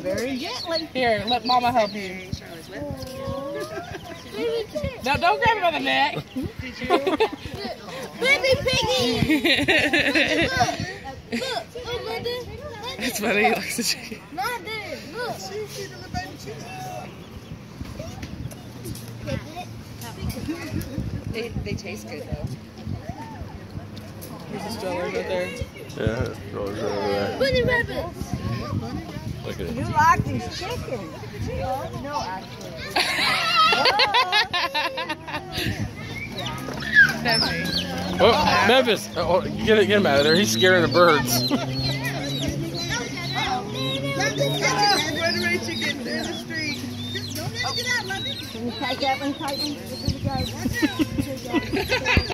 Very gently. Here, let Mama help you. No, don't grab it by the neck. Baby piggy! Look, look, look, Linda. It's funny. He likes the chicken. Not there. Look. They, they taste good though. Here's the stroller right there. Yeah, rollers right there. Bunny rabbits. Look at it. You like these chickens? No, actually. Oh, Memphis! Oh, oh get, it, get him out of there. He's scaring the birds. Can you take that one, Clayton?